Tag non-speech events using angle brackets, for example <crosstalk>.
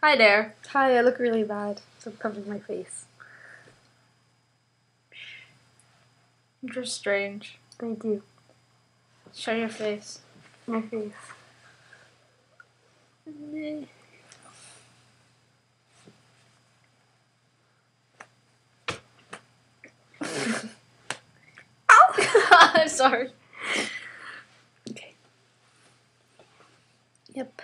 Hi there. Hi, I look really bad. I'm covering my face. You're strange. Thank you. Show your face. My face. <laughs> Oh, <laughs> Ow! Sorry. Okay. Yep.